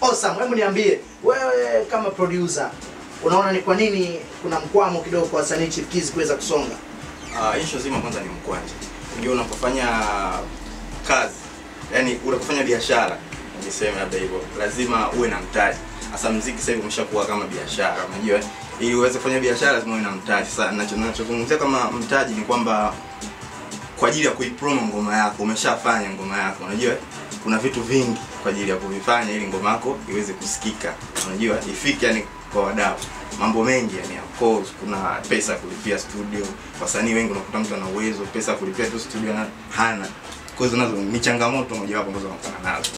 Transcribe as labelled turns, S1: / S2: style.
S1: Awesome. Hebu niambie wewe kama producer unaona ni kwa nini kuna mkwamo kidogo kwa wasanii chipukizi kuweza kusonga?
S2: Ah, issue zima kwanza ni mkwanja. Unajua unapofanya kazi, yani unapofanya biashara, niseme labda hivyo, lazima uwe na mtaji. Sasa muziki sasa hivi umeshakuwa kama biashara, unajua ili uweze kufanya biashara lazima uwe na mtaji. Sasa ninacho- ninachozungumzia kama mtaji ni kwamba kwa ajili ya kuipromo ngoma yako, umeshafanya ngoma yako, unajua? Kuna vitu vingi kwa ajili ya kuvifanya ili ngoma yako iweze kusikika, unajua ifike yani kwa wadau. Mambo mengi yani of course kuna pesa kulipia studio. Wasanii wengi unakuta mtu ana uwezo pesa kulipia tu studio na hana. Kwa hizo nazo ni changamoto mojawapo ambazo wanakutana nazo